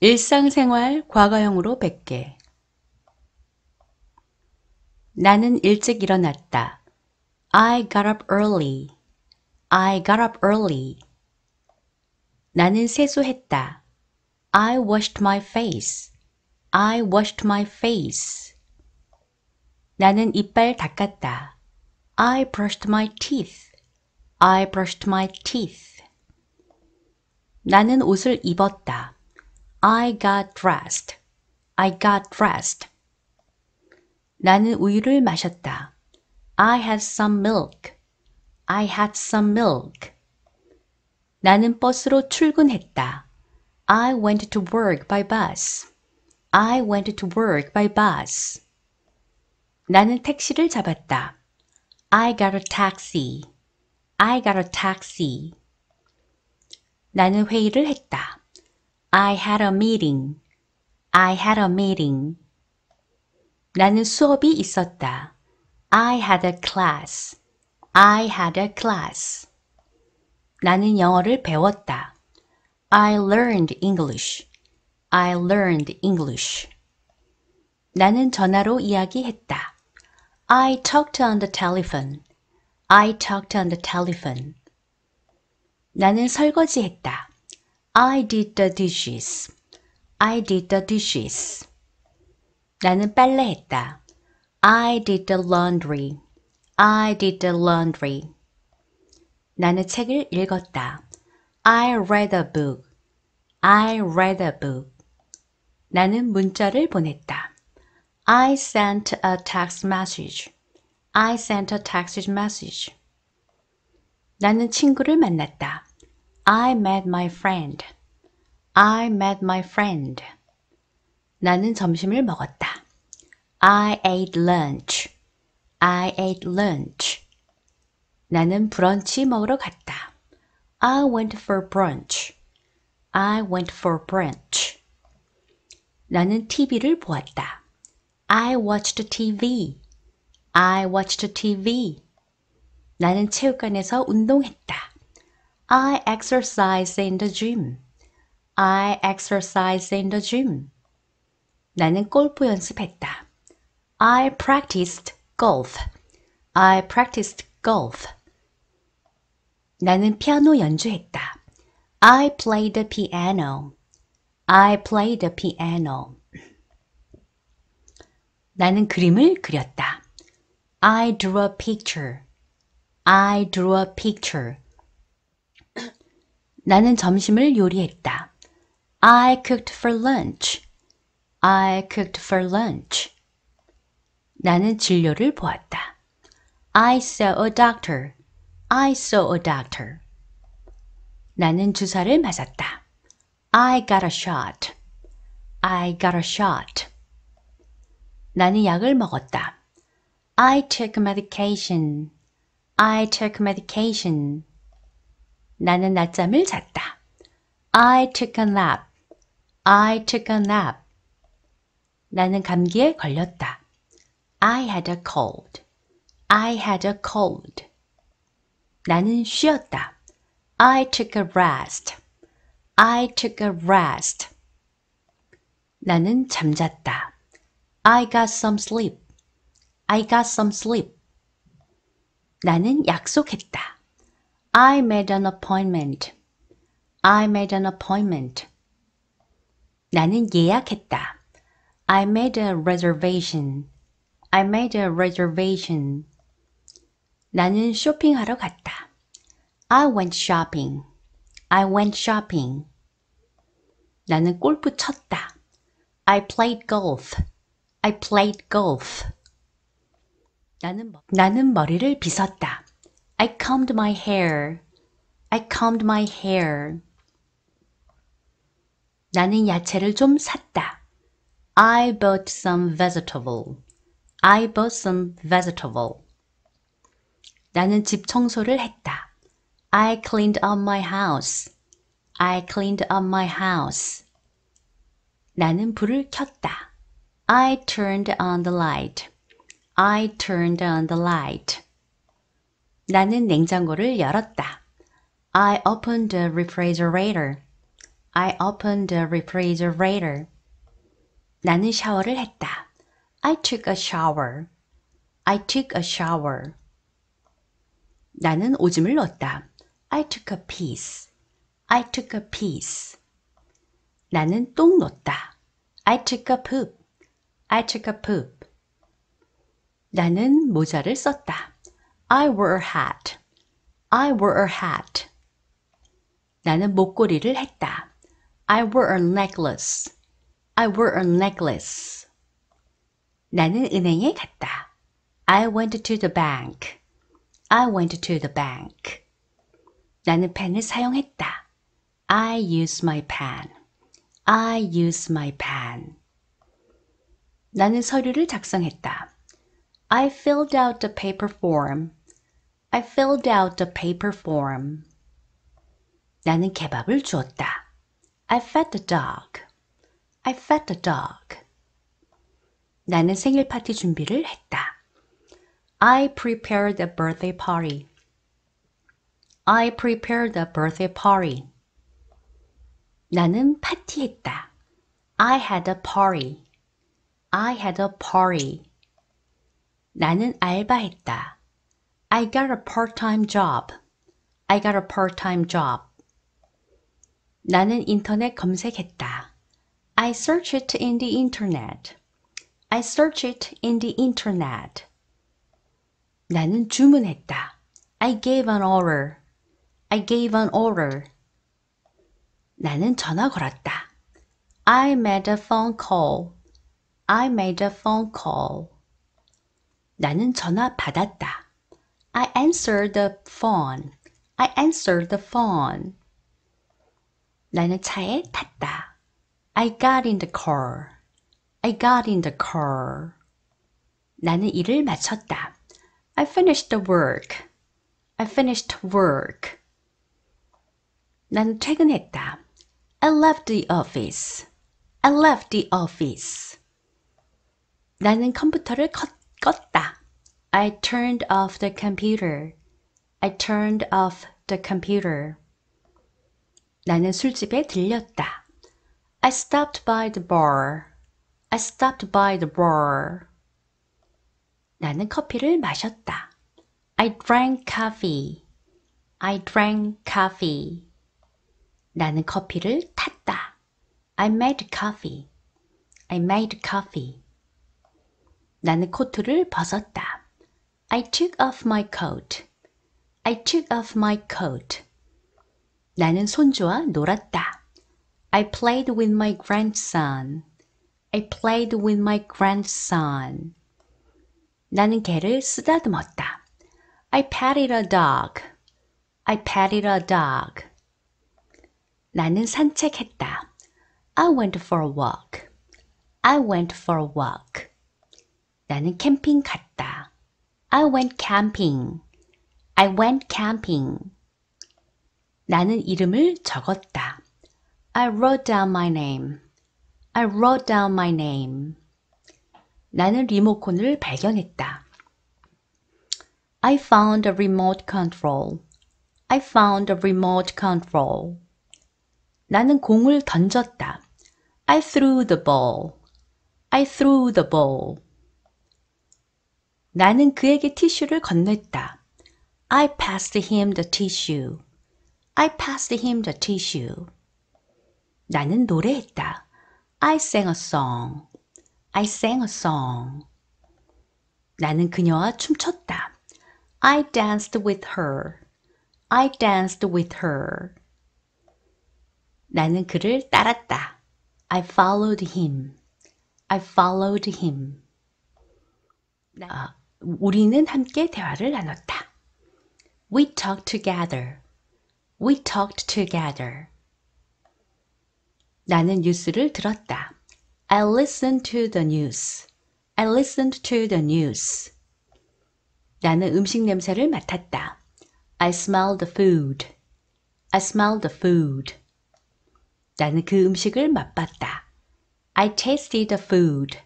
일상생활 과거형으로 100개. 나는 일찍 일어났다. I got up early. I got up early. 나는 세수했다. I washed my face. I washed my face. 나는 이빨 닦았다. I brushed my teeth. I brushed my teeth. 나는 옷을 입었다. I got dressed. I got dressed. 나는 우유를 마셨다. I had some milk. I had some milk. 나는 버스로 출근했다. I went to work by bus. I went to work by bus. 나는 택시를 잡았다. I got a taxi. I got a taxi. 나는 회의를 했다. I had a meeting. I had a meeting. 나는 수업이 있었다. I had a class. I had a class. 나는 영어를 배웠다. I learned English. I learned English. 나는 전화로 이야기했다. I talked on the telephone. I talked on the telephone. 나는 설거지했다. I did the dishes. I did the dishes. 나는 빨래했다. I did the laundry. I did the laundry. 나는 책을 읽었다. I read a book. I read a book. 나는 문자를 보냈다. I sent a text message. I sent a text message. 나는 친구를 만났다. I met my friend. I met my friend. 나는 점심을 먹었다. I ate lunch. I ate lunch. 나는 브런치 먹으러 갔다. I went for brunch. I went for brunch. 나는 TV를 보았다. I watched TV. I watched TV. 나는 체육관에서 운동했다. I exercised in the gym. I exercised in the gym. 나는 골프 연습했다. I practiced golf. I practiced golf. 나는 피아노 연주했다. I played the piano. I played the piano. 나는 그림을 그렸다. I drew a picture. I drew a picture. 나는 점심을 요리했다. I cooked for lunch. I cooked for lunch. 나는 진료를 보았다. I saw a doctor. I saw a doctor. 나는 주사를 맞았다. I got a shot. I got a shot. 나는 약을 먹었다. I took medication. I took medication. 나는 낮잠을 잤다. I took a nap. I took a nap. 나는 감기에 걸렸다. I had a cold. I had a cold. 나는 쉬었다. I took a rest. I took a rest. 나는 잠잤다. I got some sleep. I got some sleep. 나는 약속했다. I made an appointment. I made an appointment. 나는 예약했다. I made a reservation. I made a reservation. 나는 쇼핑하러 갔다. I went shopping. I went shopping. 나는 골프 쳤다. I played golf. I played golf. 나는, 나는 머리를 빗었다. I combed my hair. I combed my hair. 나는 야채를 좀 샀다. I bought some vegetable. I bought some vegetable. 나는 집 청소를 했다. I cleaned up my house. I cleaned up my house. 나는 불을 켰다. I turned on the light. I turned on the light. 나는 냉장고를 열었다. I opened the refrigerator. I opened the refrigerator. 나는 샤워를 했다. I took a shower. I took a shower. 나는 오줌을 넣었다. I took a piece. I took a piece. 나는 똥 넣었다. I took a poop. I took a poop. 나는 모자를 썼다. I wore a hat. I wore a hat. 나는 목걸이를 했다. I wore a necklace. I wore a necklace. 나는 은행에 갔다. I went to the bank. I went to the bank. 나는 펜을 사용했다. I used my pen. I used my pen. 나는 서류를 작성했다. I filled out the paper form. I filled out the paper form. 나는 개밥을 주었다. I fed the dog. I fed the dog. 나는 생일 파티 준비를 했다. I prepared a birthday party. I prepared a birthday party. 나는 파티했다. I had a party. I had a party. 나는 알바했다. I got a part-time job. I got a part-time job. 나는 인터넷 검색했다. I searched it in the internet. I searched it in the internet. 나는 주문했다. I gave an order. I gave an order. 나는 전화 걸었다. I made a phone call. I made a phone call. 나는 전화 받았다. I answered the phone. I answered the phone. 나는 차에 탔다. I got in the car. I got in the car. 나는 일을 마쳤다. I finished the work. I finished work. 나는 퇴근했다. I left the office. I left the office. 나는 컴퓨터를 껐, 껐다. I turned off the computer. I turned off the computer. 나는 술집에 들렸다. I stopped by the bar. I stopped by the bar. 나는 커피를 마셨다. I drank coffee. I drank coffee. 나는 커피를 탔다. I made coffee. I made coffee. 나는 코트를 벗었다. I took off my coat. I took off my coat. 나는 손주와 놀았다. I played with my grandson. I played with my grandson. 나는 개를 쓰다듬었다. I patted a dog. I patted a dog. 나는 산책했다. I went for a walk. I went for a walk. 나는 캠핑 갔다. I went camping. I went camping. 나는 이름을 적었다. I wrote down my name. I wrote down my name. 나는 리모컨을 발견했다. I found a remote control. I found a remote control. 나는 공을 던졌다. I threw the ball. I threw the ball. 나는 그에게 티슈를 건넸다. I passed him the tissue. I passed him the tissue. 나는 노래했다. I sang a song. I sang a song. 나는 그녀와 춤췄다. I danced with her. I danced with her. 나는 그를 따랐다. I followed him. I followed him. 아, 우리는 함께 대화를 나눴다. We talked together. We talked together. 나는 뉴스를 들었다. I listened to the news. I listened to the news. 나는 음식 냄새를 맡았다. I smelled the food. I smelled the food. 나는 그 음식을 맛봤다. I tasted the food.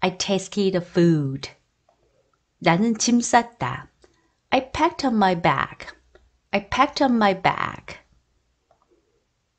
I tasted the food. 나는 짐 쌌다. I packed up my bag. I packed up my bag.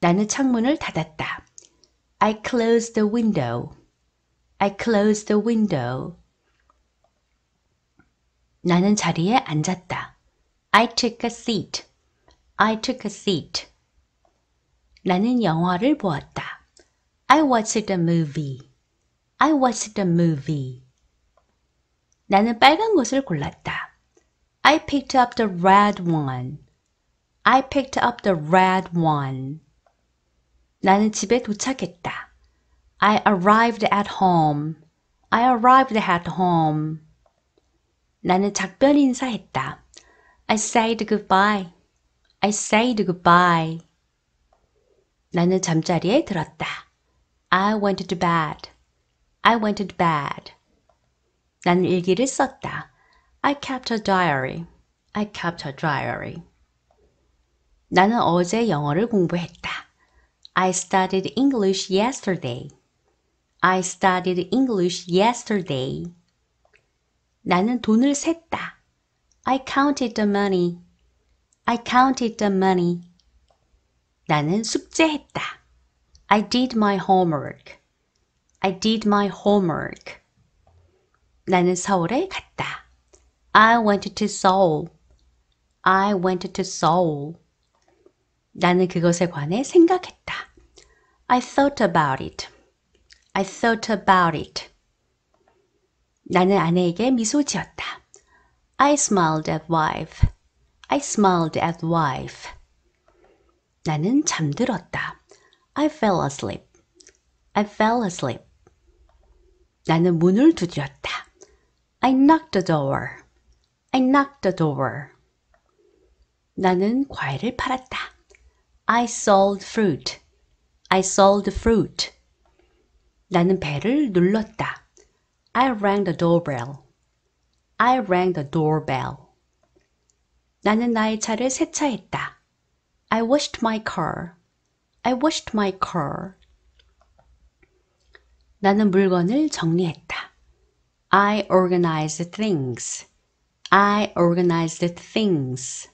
나는 창문을 닫았다. I closed the window. I closed the window. 나는 자리에 앉았다. I took a seat. I took a seat. 나는 영화를 보았다. I watched a movie. I watched a movie. 나는 빨간 것을 골랐다. I picked up the red one. I picked up the red one. 나는 집에 도착했다. I arrived at home. I arrived at home. 나는 작별 인사했다. I said goodbye. I said goodbye. 나는 잠자리에 들었다. I went to bed. I went to bed. 나는 일기를 썼다. I kept a diary. I kept a diary. 나는 어제 영어를 공부했다. I studied English yesterday. I studied English yesterday. 나는 돈을 셌다. I counted the money. I counted the money. 나는 숙제했다. I did my homework. I did my homework. 나는 서울에 갔다. I went to Seoul. I went to Seoul. 나는 그것에 관해 생각했다. I thought about it. I thought about it. 나는 아내에게 미소 지었다. I smiled at wife. I smiled at wife. 나는 잠들었다. I fell asleep. I fell asleep. 나는 문을 두드렸다. I knocked the door. I knocked the door. 나는 과일을 팔았다. I sold fruit. I sold fruit. 나는 벨을 눌렀다. I rang the doorbell. I rang the doorbell. 나는 나의 차를 세차했다. I washed my car. I washed my car. 나는 물건을 정리했다. I organized things. I organized things.